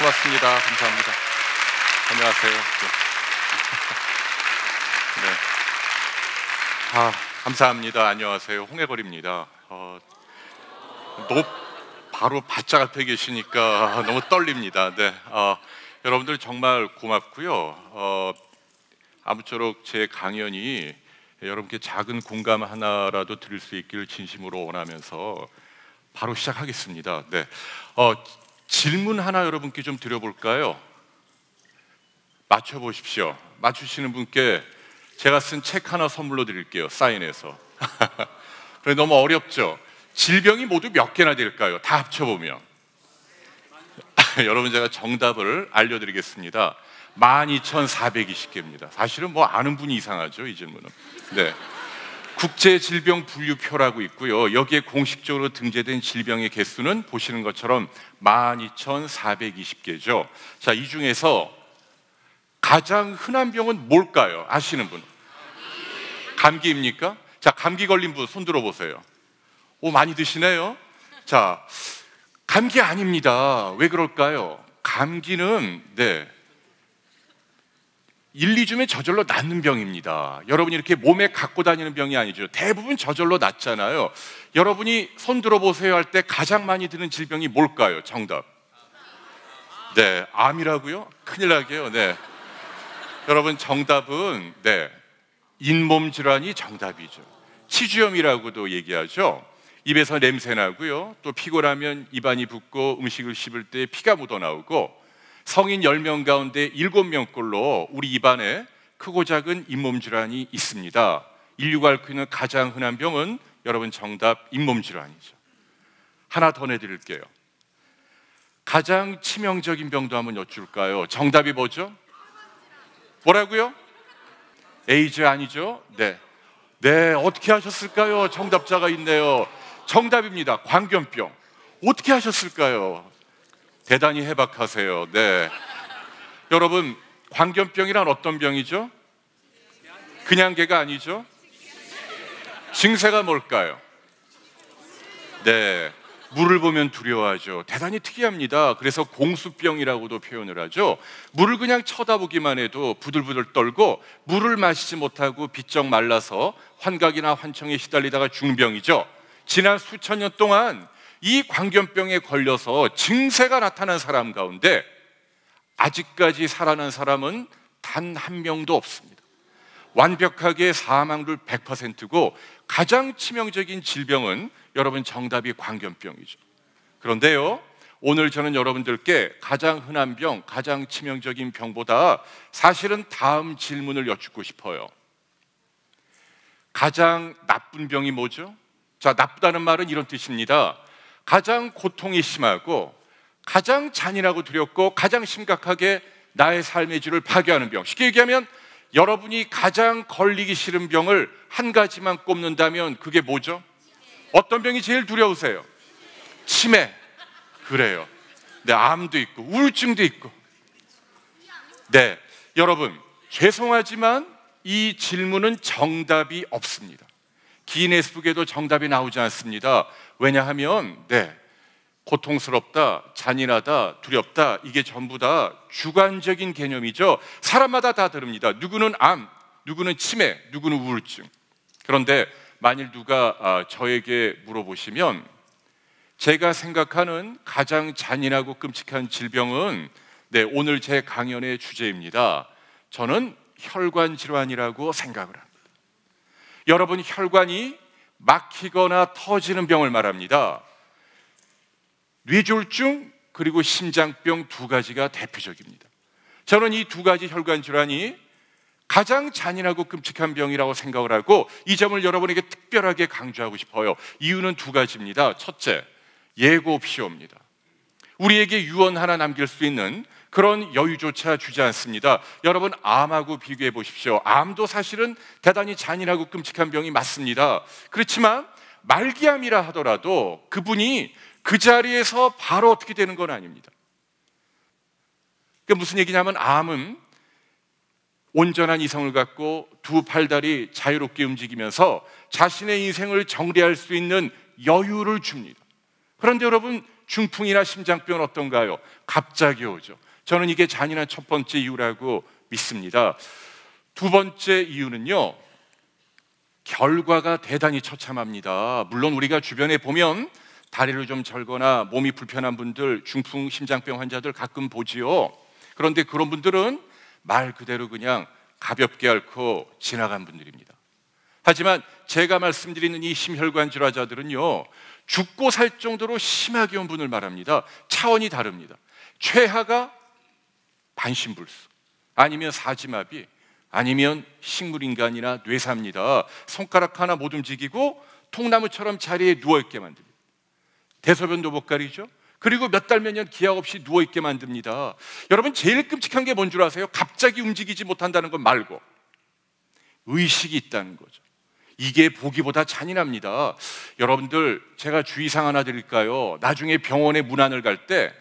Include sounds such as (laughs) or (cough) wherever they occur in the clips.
고맙습니다. 감사합니다. 안녕하세요. 네. (laughs) 네. 아, 감사합니다. 안녕하세요. 홍해걸입니다. 어, 높 바로 바짝 앞에 계시니까 (laughs) 너무 떨립니다. 네, 어, 여러분들 정말 고맙고요. 어, 아무쪼록 제 강연이 여러분께 작은 공감 하나라도 드릴 수 있기를 진심으로 원하면서 바로 시작하겠습니다. 네, 어, 질문 하나 여러분께 좀 드려볼까요? 맞춰 보십시오. 맞추시는 분께 제가 쓴 책 하나 선물로 드릴게요. 사인해서. (laughs) 그래 너무 어렵죠. 질병이 모두 몇 개나 될까요? 다 합쳐보면. (laughs) 여러분 제가 정답을 알려드리겠습니다. 12,420개입니다. 사실은 뭐 아는 분이 이상하죠, 이 질문은. 네. 국제 질병 분류표라고 있고요. 여기에 공식적으로 등재된 질병의 개수는 보시는 것처럼 12,420개죠. 자, 이 중에서 가장 흔한 병은 뭘까요? 아시는 분? 감기입니까? 자, 감기 걸린 분 손 들어 보세요. 오, 많이 드시네요. 자, 감기 아닙니다. 왜 그럴까요? 감기는 네. 1, 2주면 저절로 낫는 병입니다. 여러분이 이렇게 몸에 갖고 다니는 병이 아니죠. 대부분 저절로 낫잖아요. 여러분이 손 들어보세요 할 때 가장 많이 드는 질병이 뭘까요? 정답. 네, 암이라고요? 큰일 나게요. 네. 여러분 정답은 네. 잇몸 질환이 정답이죠. 치주염이라고도 얘기하죠. 입에서 냄새 나고요. 또 피곤하면 입안이 붓고 음식을 씹을 때 피가 묻어 나오고 성인 10명 가운데 7명꼴로 우리 입안에 크고 작은 잇몸 질환이 있습니다. 인류가 앓고 있는 가장 흔한 병은 여러분 정답 잇몸 질환이죠. 하나 더 내드릴게요. 가장 치명적인 병도 한번 여쭐까요? 정답이 뭐죠? 뭐라고요? 에이즈 아니죠? 네. 네, 어떻게 하셨을까요? 정답자가 있네요. 정답입니다. 광견병. 어떻게 하셨을까요? 대단히 해박하세요. 네. 여러분, 광견병이란 어떤 병이죠? 그냥 개가 아니죠? 증세가 뭘까요? 네. 물을 보면 두려워하죠. 대단히 특이합니다. 그래서 공수병이라고도 표현을 하죠. 물을 그냥 쳐다보기만 해도 부들부들 떨고 물을 마시지 못하고 비쩍 말라서 환각이나 환청에 시달리다가 죽는 병이죠. 지난 수천 년 동안 이 광견병에 걸려서 증세가 나타난 사람 가운데 아직까지 살아난 사람은 단 한 명도 없습니다. 완벽하게 사망률 100%고 가장 치명적인 질병은 여러분 정답이 광견병이죠. 그런데요, 오늘 저는 여러분들께 가장 흔한 병, 가장 치명적인 병보다 사실은 다음 질문을 여쭙고 싶어요. 가장 나쁜 병이 뭐죠? 자, 나쁘다는 말은 이런 뜻입니다. 가장 고통이 심하고 가장 잔인하고 두렵고 가장 심각하게 나의 삶의 질을 파괴하는 병. 쉽게 얘기하면 여러분이 가장 걸리기 싫은 병을 한 가지만 꼽는다면 그게 뭐죠? 어떤 병이 제일 두려우세요? 치매. 그래요. 네, 암도 있고 우울증도 있고. 네, 여러분 죄송하지만 이 질문은 정답이 없습니다. 기네스북에도 정답이 나오지 않습니다. 왜냐하면 네. 고통스럽다, 잔인하다, 두렵다 이게 전부 다 주관적인 개념이죠. 사람마다 다 다릅니다. 누구는 암, 누구는 치매, 누구는 우울증. 그런데 만일 누가 아, 저에게 물어보시면 제가 생각하는 가장 잔인하고 끔찍한 질병은 네, 오늘 제 강연의 주제입니다. 저는 혈관 질환이라고 생각을 합니다. 여러분 혈관이 막히거나 터지는 병을 말합니다. 뇌졸중 그리고 심장병 두 가지가 대표적입니다. 저는 이 두 가지 혈관 질환이 가장 잔인하고 끔찍한 병이라고 생각을 하고 이 점을 여러분에게 특별하게 강조하고 싶어요. 이유는 두 가지입니다. 첫째, 예고피오입니다. 우리에게 유언 하나 남길 수 있는 그런 여유조차 주지 않습니다. 여러분, 암하고 비교해 보십시오. 암도 사실은 대단히 잔인하고 끔찍한 병이 맞습니다. 그렇지만 말기암이라 하더라도 그분이 그 자리에서 바로 어떻게 되는 건 아닙니다. 그 무슨 얘기냐면 암은 온전한 이성을 갖고 두 팔다리 자유롭게 움직이면서 자신의 인생을 정리할 수 있는 여유를 줍니다. 그런데 여러분 중풍이나 심장병은 어떤가요? 갑자기 오죠. 저는 이게 잔인한 첫 번째 이유라고 믿습니다. 두 번째 이유는요. 결과가 대단히 처참합니다. 물론 우리가 주변에 보면 다리를 좀 절거나 몸이 불편한 분들, 중풍 심장병 환자들 가끔 보지요. 그런데 그런 분들은 말 그대로 그냥 가볍게 앓고 지나간 분들입니다. 하지만 제가 말씀드리는 이 심혈관 질환자들은요, 죽고 살 정도로 심하게 온 분을 말합니다. 차원이 다릅니다. 최하가 반신불수, 아니면 사지마비, 아니면 식물인간이나 뇌사입니다. 손가락 하나 못 움직이고 통나무처럼 자리에 누워있게 만듭니다. 대소변도 못 가리죠. 그리고 몇 달, 몇 년 기약 없이 누워있게 만듭니다. 여러분, 제일 끔찍한 게 뭔 줄 아세요? 갑자기 움직이지 못한다는 것 말고 의식이 있다는 거죠. 이게 보기보다 잔인합니다. 여러분들, 제가 주의사항 하나 드릴까요? 나중에 병원에 문안을 갈 때,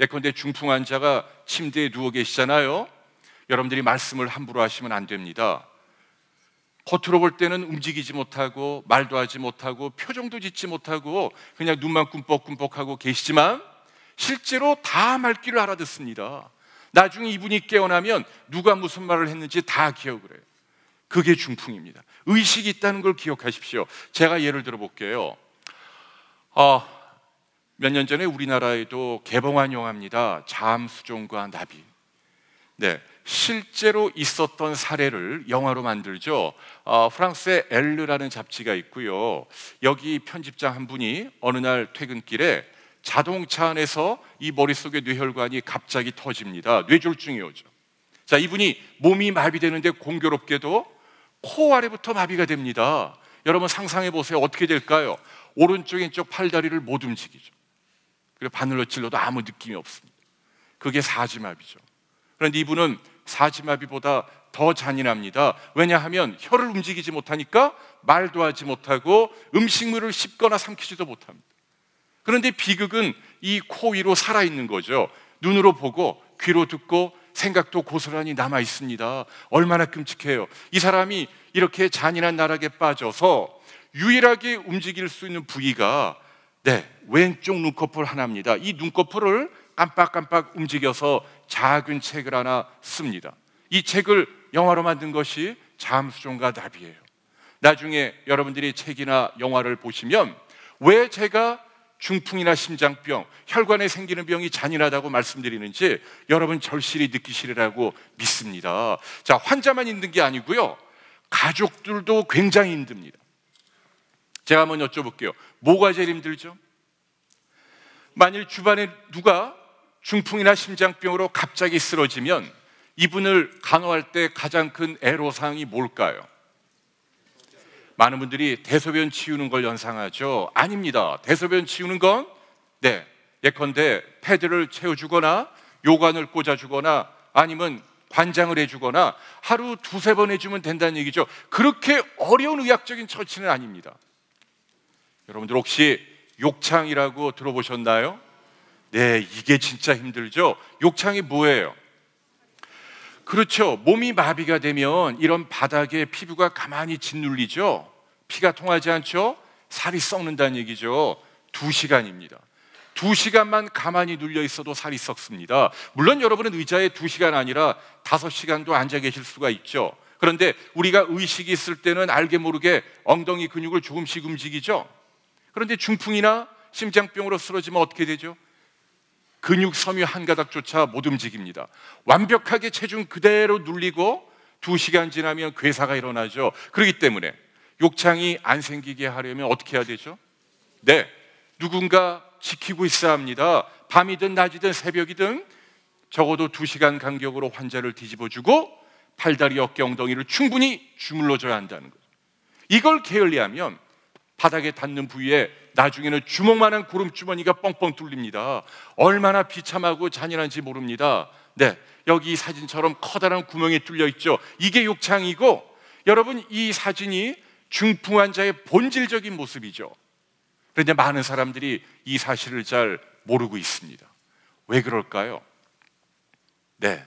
예컨대 중풍 환자가 침대에 누워 계시잖아요. 여러분들이 말씀을 함부로 하시면 안 됩니다. 겉으로 볼 때는 움직이지 못하고 말도 하지 못하고 표정도 짓지 못하고 그냥 눈만 꿈뻑꿈뻑하고 계시지만 실제로 다 말귀를 알아듣습니다. 나중에 이분이 깨어나면 누가 무슨 말을 했는지 다 기억을 해요. 그게 중풍입니다. 의식이 있다는 걸 기억하십시오. 제가 예를 들어 볼게요. 어, 몇 년 전에 우리나라에도 개봉한 영화입니다. 잠수종과 나비. 네, 실제로 있었던 사례를 영화로 만들죠. 어, 프랑스의 엘르라는 잡지가 있고요. 여기 편집장 한 분이 어느 날 퇴근길에 자동차 안에서 이 머릿속의 뇌혈관이 갑자기 터집니다. 뇌졸중이 오죠. 자, 이분이 몸이 마비되는데 공교롭게도 코 아래부터 마비가 됩니다. 여러분 상상해 보세요. 어떻게 될까요? 오른쪽 왼쪽 팔다리를 못 움직이죠. 그리고 바늘로 찔러도 아무 느낌이 없습니다. 그게 사지마비죠. 그런데 이분은 사지마비보다 더 잔인합니다. 왜냐하면 혀를 움직이지 못하니까 말도 하지 못하고 음식물을 씹거나 삼키지도 못합니다. 그런데 비극은 이 코 위로 살아있는 거죠. 눈으로 보고 귀로 듣고 생각도 고스란히 남아 있습니다. 얼마나 끔찍해요. 이 사람이 이렇게 잔인한 나락에 빠져서 유일하게 움직일 수 있는 부위가 네, 왼쪽 눈꺼풀 하나입니다. 이 눈꺼풀을 깜빡깜빡 움직여서 작은 책을 하나 씁니다. 이 책을 영화로 만든 것이 잠수종과 나비예요. 나중에 여러분들이 책이나 영화를 보시면 왜 제가 중풍이나 심장병, 혈관에 생기는 병이 잔인하다고 말씀드리는지 여러분 절실히 느끼시리라고 믿습니다. 자, 환자만 힘든 게 아니고요. 가족들도 굉장히 힘듭니다. 제가 한번 여쭤볼게요. 뭐가 제일 힘들죠? 만일 주변에 누가 중풍이나 심장병으로 갑자기 쓰러지면 이분을 간호할 때 가장 큰 애로사항이 뭘까요? 많은 분들이 대소변 치우는 걸 연상하죠. 아닙니다. 대소변 치우는 건 네, 예컨대 패드를 채워주거나 요관을 꽂아주거나 아니면 관장을 해주거나 하루 두세 번 해주면 된다는 얘기죠. 그렇게 어려운 의학적인 처치는 아닙니다. 여러분들 혹시 욕창이라고 들어보셨나요? 네, 이게 진짜 힘들죠. 욕창이 뭐예요? 그렇죠. 몸이 마비가 되면 이런 바닥에 피부가 가만히 짓눌리죠. 피가 통하지 않죠. 살이 썩는다는 얘기죠. 두 시간입니다. 두 시간만 가만히 눌려 있어도 살이 썩습니다. 물론 여러분은 의자에 두 시간 아니라 다섯 시간도 앉아 계실 수가 있죠. 그런데 우리가 의식이 있을 때는 알게 모르게 엉덩이 근육을 조금씩 움직이죠. 그런데 중풍이나 심장병으로 쓰러지면 어떻게 되죠? 근육 섬유 한 가닥조차 못 움직입니다. 완벽하게 체중 그대로 눌리고 두 시간 지나면 괴사가 일어나죠. 그렇기 때문에 욕창이 안 생기게 하려면 어떻게 해야 되죠? 네, 누군가 지키고 있어야 합니다. 밤이든 낮이든 새벽이든 적어도 두 시간 간격으로 환자를 뒤집어주고 팔다리, 어깨, 엉덩이를 충분히 주물러줘야 한다는 거죠. 이걸 게을리하면 바닥에 닿는 부위에 나중에는 주먹만한 구름 주머니가 뻥뻥 뚫립니다. 얼마나 비참하고 잔인한지 모릅니다. 네, 여기 이 사진처럼 커다란 구멍이 뚫려 있죠. 이게 욕창이고 여러분 이 사진이 중풍 환자의 본질적인 모습이죠. 그런데 많은 사람들이 이 사실을 잘 모르고 있습니다. 왜 그럴까요? 네.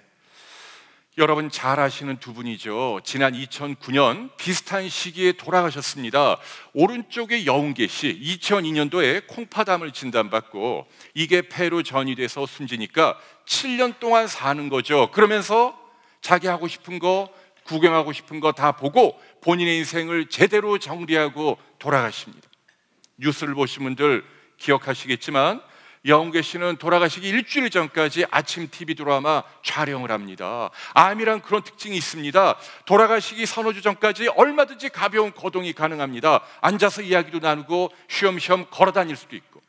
여러분 잘 아시는 두 분이죠. 지난 2009년 비슷한 시기에 돌아가셨습니다. 오른쪽에 여운계 씨 2002년도에 콩파담을 진단받고 이게 폐로 전이돼서 숨지니까 7년 동안 사는 거죠. 그러면서 자기 하고 싶은 거 구경하고 싶은 거 다 보고 본인의 인생을 제대로 정리하고 돌아가십니다. 뉴스를 보신 분들 기억하시겠지만 영계 씨는 돌아가시기 일주일 전까지 아침 TV 드라마 촬영을 합니다. 암이란 그런 특징이 있습니다. 돌아가시기 서너 주 전까지 얼마든지 가벼운 거동이 가능합니다. 앉아서 이야기도 나누고 쉬엄쉬엄 걸어 다닐 수도 있고.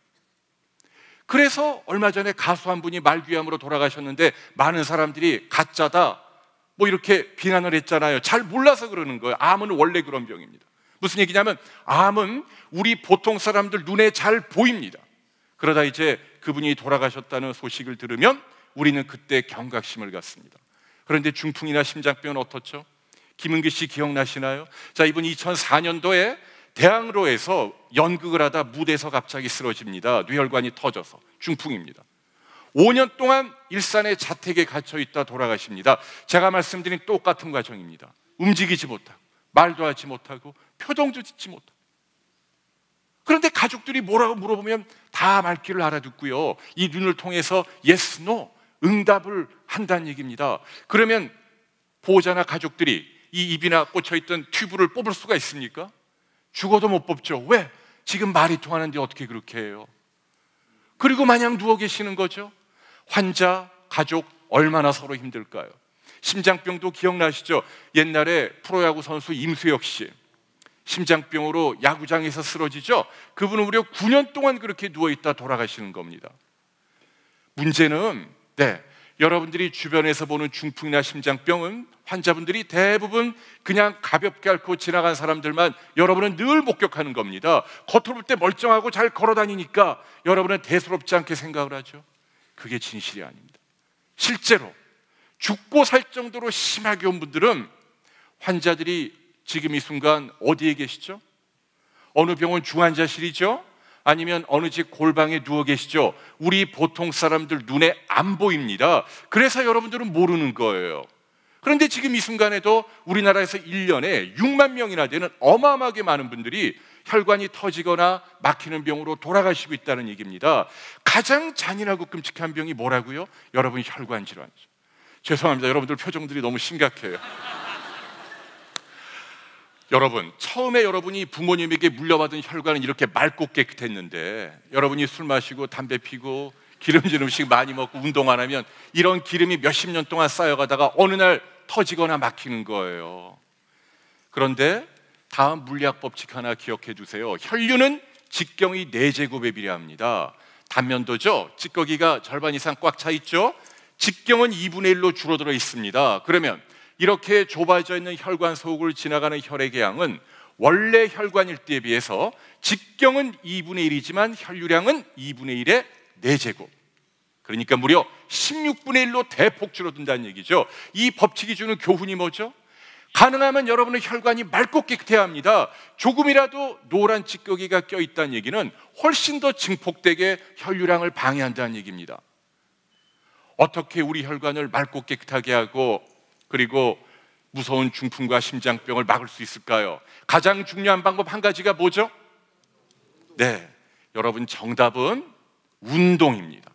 그래서 얼마 전에 가수 한 분이 말귀암으로 돌아가셨는데 많은 사람들이 가짜다 뭐 이렇게 비난을 했잖아요. 잘 몰라서 그러는 거예요. 암은 원래 그런 병입니다. 무슨 얘기냐면 암은 우리 보통 사람들 눈에 잘 보입니다. 그러다 이제 그분이 돌아가셨다는 소식을 들으면 우리는 그때 경각심을 갖습니다. 그런데 중풍이나 심장병은 어떻죠? 김은기 씨 기억나시나요? 자, 이분 2004년도에 대학로에서 연극을 하다 무대에서 갑자기 쓰러집니다. 뇌혈관이 터져서 중풍입니다. 5년 동안 일산의 자택에 갇혀 있다 돌아가십니다. 제가 말씀드린 똑같은 과정입니다. 움직이지 못하고 말도 하지 못하고 표정도 짓지 못하고 그런데 가족들이 뭐라고 물어보면 다 말귀를 알아듣고요. 이 눈을 통해서 yes, no 응답을 한다는 얘기입니다. 그러면 보호자나 가족들이 이 입이나 꽂혀있던 튜브를 뽑을 수가 있습니까? 죽어도 못 뽑죠. 왜? 지금 말이 통하는데 어떻게 그렇게 해요? 그리고 마냥 누워 계시는 거죠. 환자, 가족 얼마나 서로 힘들까요? 심장병도 기억나시죠? 옛날에 프로야구 선수 임수혁 씨. 심장병으로 야구장에서 쓰러지죠. 그분은 무려 9년 동안 그렇게 누워 있다 돌아가시는 겁니다. 문제는 네. 여러분들이 주변에서 보는 중풍이나 심장병은 환자분들이 대부분 그냥 가볍게 앓고 지나간 사람들만 여러분은 늘 목격하는 겁니다. 겉으로 볼 때 멀쩡하고 잘 걸어 다니니까 여러분은 대수롭지 않게 생각을 하죠. 그게 진실이 아닙니다. 실제로 죽고 살 정도로 심하게 온 분들은 환자들이 지금 이 순간 어디에 계시죠? 어느 병원 중환자실이죠? 아니면 어느 집 골방에 누워 계시죠? 우리 보통 사람들 눈에 안 보입니다. 그래서 여러분들은 모르는 거예요. 그런데 지금 이 순간에도 우리나라에서 1년에 6만 명이나 되는 어마어마하게 많은 분들이 혈관이 터지거나 막히는 병으로 돌아가시고 있다는 얘기입니다. 가장 잔인하고 끔찍한 병이 뭐라고요? 여러분 혈관 질환이죠. 죄송합니다. 여러분들 표정들이 너무 심각해요. 여러분, 처음에 여러분이 부모님에게 물려받은 혈관은 이렇게 맑고 깨끗했는데 여러분이 술 마시고 담배 피고 기름진 음식 많이 먹고 운동 안 하면 이런 기름이 몇십 년 동안 쌓여가다가 어느 날 터지거나 막히는 거예요. 그런데 다음 물리학 법칙 하나 기억해 두세요. 혈류는 직경이 4제곱에 비례합니다. 단면도죠. 찌꺼기가 절반 이상 꽉 차 있죠. 직경은 2분의 1로 줄어들어 있습니다. 그러면 이렇게 좁아져 있는 혈관 속을 지나가는 혈액의 양은 원래 혈관일 때에 비해서 직경은 2분의 1이지만 혈류량은 2분의 1의 4제곱. 그러니까 무려 16분의 1로 대폭 줄어든다는 얘기죠. 이 법칙이 주는 교훈이 뭐죠? 가능하면 여러분의 혈관이 맑고 깨끗해야 합니다. 조금이라도 노란 찌꺼기가 껴있다는 얘기는 훨씬 더 증폭되게 혈류량을 방해한다는 얘기입니다. 어떻게 우리 혈관을 맑고 깨끗하게 하고 그리고 무서운 중풍과 심장병을 막을 수 있을까요? 가장 중요한 방법 한 가지가 뭐죠? 네, 여러분 정답은 운동입니다.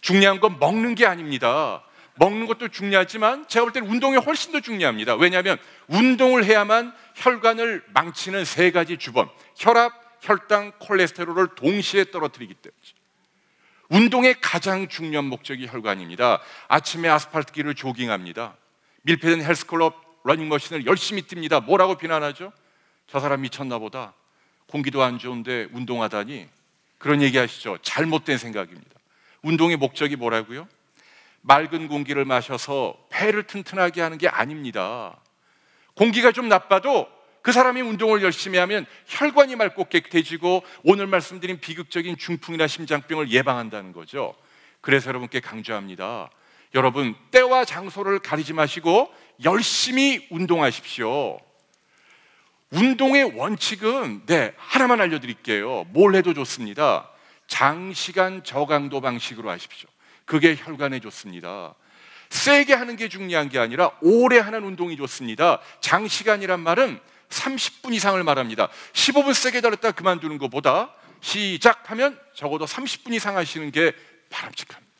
중요한 건 먹는 게 아닙니다. 먹는 것도 중요하지만 제가 볼 때는 운동이 훨씬 더 중요합니다. 왜냐하면 운동을 해야만 혈관을 망치는 세 가지 주범, 혈압, 혈당, 콜레스테롤을 동시에 떨어뜨리기 때문이죠. 운동의 가장 중요한 목적이 혈관입니다. 아침에 아스팔트 길을 조깅합니다. 밀폐된 헬스클럽 러닝머신을 열심히 뜁니다. 뭐라고 비난하죠? 저 사람 미쳤나 보다. 공기도 안 좋은데 운동하다니. 그런 얘기 하시죠. 잘못된 생각입니다. 운동의 목적이 뭐라고요? 맑은 공기를 마셔서 폐를 튼튼하게 하는 게 아닙니다. 공기가 좀 나빠도 그 사람이 운동을 열심히 하면 혈관이 맑고 깨끗해지고 오늘 말씀드린 비극적인 중풍이나 심장병을 예방한다는 거죠. 그래서 여러분께 강조합니다. 여러분 때와 장소를 가리지 마시고 열심히 운동하십시오. 운동의 원칙은 네 하나만 알려드릴게요. 뭘 해도 좋습니다. 장시간 저강도 방식으로 하십시오. 그게 혈관에 좋습니다. 세게 하는 게 중요한 게 아니라 오래 하는 운동이 좋습니다. 장시간이란 말은 30분 이상을 말합니다. 15분 세게 달았다 그만두는 것보다 시작하면 적어도 30분 이상 하시는 게 바람직합니다.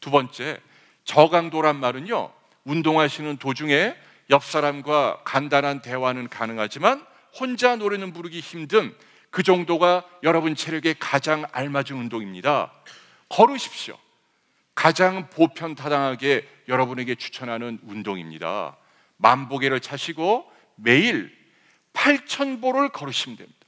두 번째, 저강도란 말은요, 운동하시는 도중에 옆 사람과 간단한 대화는 가능하지만 혼자 노래는 부르기 힘든 그 정도가 여러분 체력에 가장 알맞은 운동입니다. 걸으십시오. 가장 보편타당하게 여러분에게 추천하는 운동입니다. 만보계를 차시고 매일 8,000보를 걸으시면 됩니다.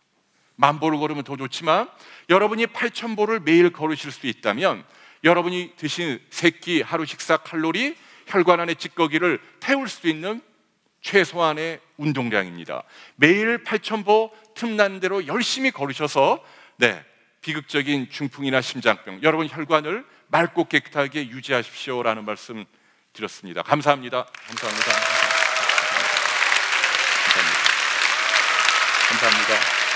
만보를 걸으면 더 좋지만 여러분이 8,000보를 매일 걸으실 수 있다면 여러분이 드신 세끼 하루 식사 칼로리 혈관 안의 찌꺼기를 태울 수 있는 최소한의 운동량입니다. 매일 8,000보 틈난 대로 열심히 걸으셔서 네, 비극적인 중풍이나 심장병 여러분 혈관을 맑고 깨끗하게 유지하십시오라는 말씀 드렸습니다. 감사합니다. 감사합니다. 감사합니다. 감사합니다.